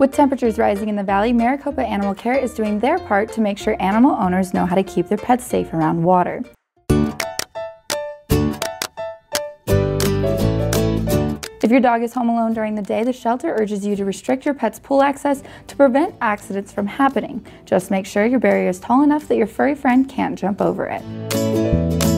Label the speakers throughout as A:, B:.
A: With temperatures rising in the valley, Maricopa Animal Care is doing their part to make sure animal owners know how to keep their pets safe around water. If your dog is home alone during the day, the shelter urges you to restrict your pet's pool access to prevent accidents from happening. Just make sure your barrier is tall enough that your furry friend can't jump over it.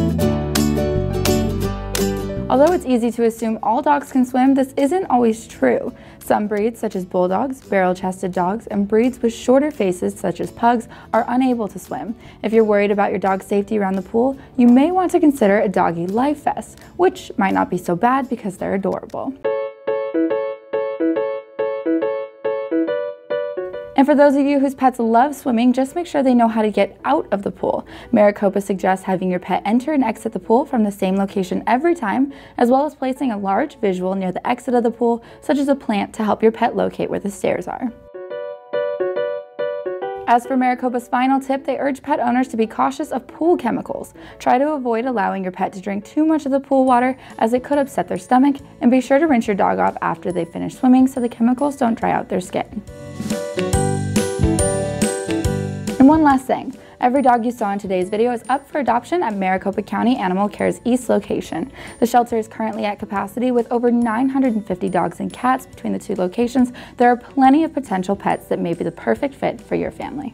A: Although it's easy to assume all dogs can swim, this isn't always true. Some breeds, such as bulldogs, barrel-chested dogs, and breeds with shorter faces, such as pugs, are unable to swim. If you're worried about your dog's safety around the pool, you may want to consider a doggy life vest, which might not be so bad because they're adorable. And for those of you whose pets love swimming, just make sure they know how to get out of the pool. Maricopa suggests having your pet enter and exit the pool from the same location every time, as well as placing a large visual near the exit of the pool, such as a plant to help your pet locate where the stairs are. As for Maricopa's final tip, they urge pet owners to be cautious of pool chemicals. Try to avoid allowing your pet to drink too much of the pool water as it could upset their stomach, and be sure to rinse your dog off after they finish swimming so the chemicals don't dry out their skin. One last thing, every dog you saw in today's video is up for adoption at Maricopa County Animal Care's East location. The shelter is currently at capacity with over 950 dogs and cats between the two locations. There are plenty of potential pets that may be the perfect fit for your family.